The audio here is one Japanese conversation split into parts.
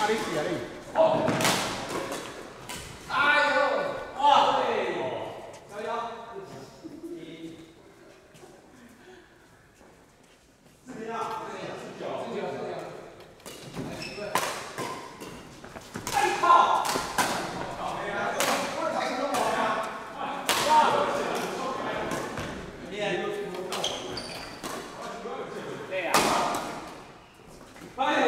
阿里是 아유.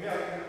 Yeah.